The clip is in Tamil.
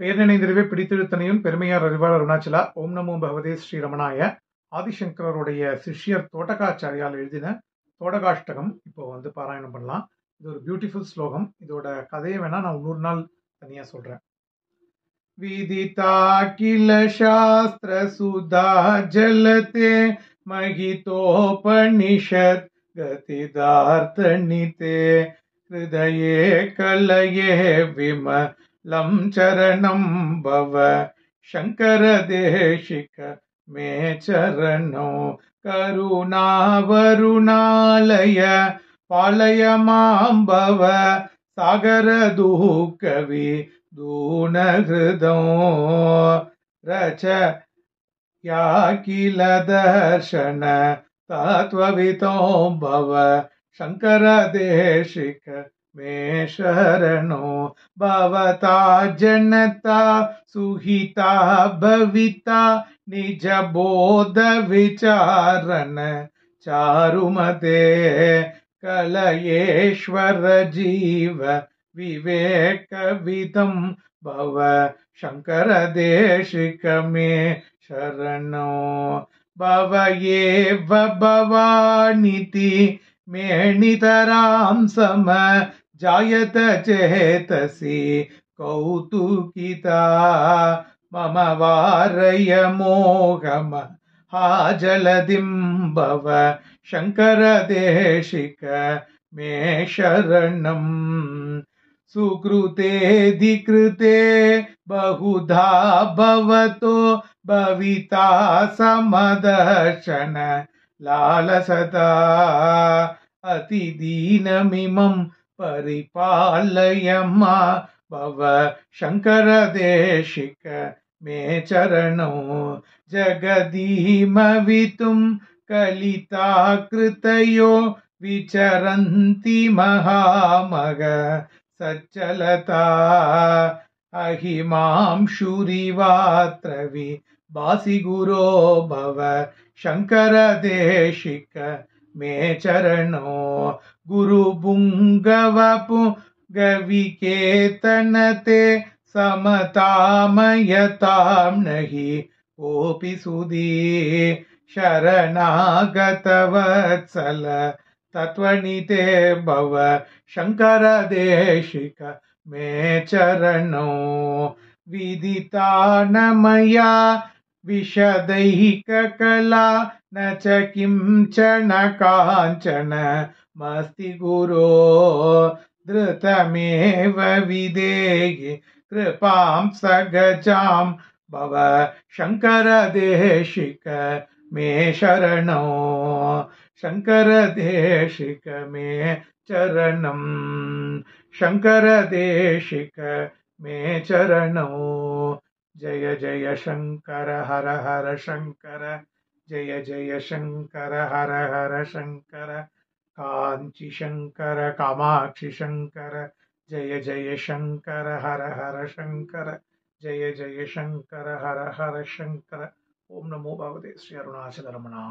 பெயர் நினைந்திருவே பிடித்திழுத்தனையும் பெருமையார் அறிவார் அருணாச்சலா ஓம் நமோ பகவதே ஸ்ரீரமணாய ஆதிசங்கரருடைய சிஷ்யர் தோட்டகாச்சாரியால் எழுதின தோடகாஷ்டகம் இப்போ வந்து பாராயணம் பண்ணலாம் இது ஒரு பியூட்டிஃபுல் ஸ்லோகம் இதோட கதையை வேணா நான் இன்னொரு நாள் தனியா சொல்றேன் विदिता किल शास्त्र सुधा जलते महितोपनिषत् गतिदार्तनिते हृदये कलये विमलं चरणं भव शङ्करदेशिक मे चरणो करुणावरुणालय पालय मां भव सागरदुःखवि दूनहृदो रच या किल दर्शन तत्त्ववितो भव शङ्करदेशिक मे शरणो भवता जनता सुहिता भविता निजबोधविचारन। चारुमते कलयेश्वर जीव विवेकविदं भव। शङ्करदेशिक मे शरणो भव एव भवानिति मेणितरां सम जायत चेतसि कौतुकिता। मम वारय मोहम हा जलदिं भव शङ्करदेशिक मे शरणम्। सुकृतेऽधिकृते बहुधा भवतो भविता समदर्शन। लालसता अतिदीनमिमं परिपालय मा भव शङ्करदेशिक मे चरणो जगदीमवितुं कलिता कृतयो विचरन्ति महामग सच्चलता अहिमांशुरिवात्रवि भासि गुरो भव शङ्करदेशिक मे चरणो गुरुपुङ्गवपु गविकेतनते समतामयतां नहि कोऽपि सुधी शरणागतवत्सल तत्त्वनिते भव शङ्करदेशिक मे चरणो विदिता न मया विशदैककला न च किञ्चन काञ्चन मस्ति गुरो धृतमेव विदेहि कृपां सगजां भव शङ्करदेशिक मे शरणो शङ्करदेशिक मे चरणम् शङ्करदेशिक मे चरणो जय जय शङ्कर हर हर शङ्कर जय जय शंकर हर हर शंकर। कांची शंकर, कामाक्षी शंकर, जय जय शंकर हर हर शंकर। जय जय शंकर हर हर शंकर। ॐ नमो भगवते श्री अरुणाचलरमणा।